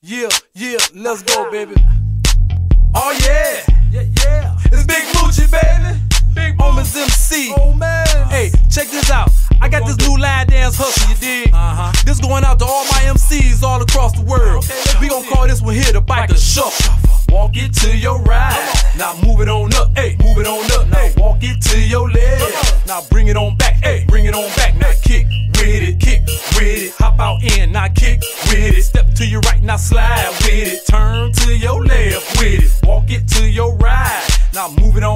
Yeah, yeah, let's go, baby. Oh yeah, yeah, yeah. It's Big Mucci, baby. Big Moments MC. Oh man. Hey, check this out. I got this new line dance hustle, you dig? Uh-huh. This going out to all my MCs all across the world. we gon' call this one here the bike biker shuffle. Walk it to your right. Now move it on up, hey, move it on up. Now walk it to your left. Now bring it on back, hey, bring it on back.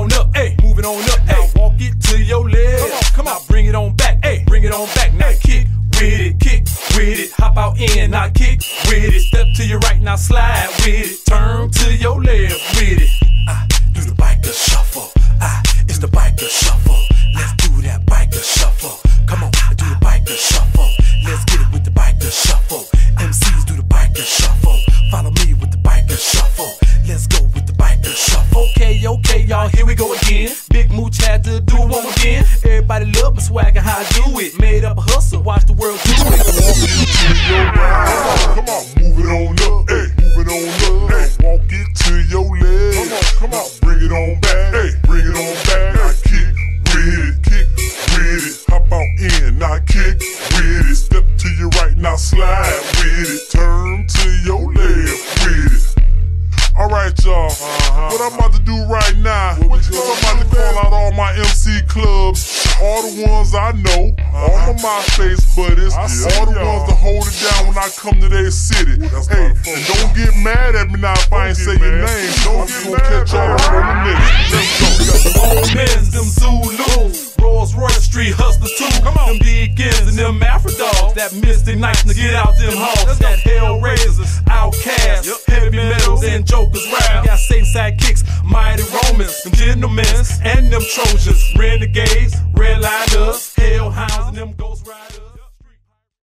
On up, hey, move it on up. Now walk it to your left. Come on, come on, bring it on back, hey, bring it on back. Now kick with it, kick with it. Hop out in, now kick with it. Step to your right, now slide with it. Turn to your left Okay, y'all, here we go again. Big Mooch had to do it one again. Everybody love my swag and how I do it. Made up a hustle, watch the world do it. Come on, move it on up, hey, move it on up, hey, walk it to your leg. Come on, come on, bring it on back, hey, bring it on back. Now kick with it, kick with it, hop out in, now kick with it. Step to your right, now slide do right now, I'm about to call out all my MC clubs, all the ones I know, all my MySpace buddies, all the ones that hold it down when I come to their city. Hey, and don't get mad at me now if I ain't say your name. Don't get gonna catch y'all. on the next. Let's go. Old men's, them Zulus, Rolls Royce Street hustlers too. Come on, them Deacons and them Afro dogs, that Mystic Knights to get out them hogs, that Hellraisers, them gentlemen and them Trojans, Renegades,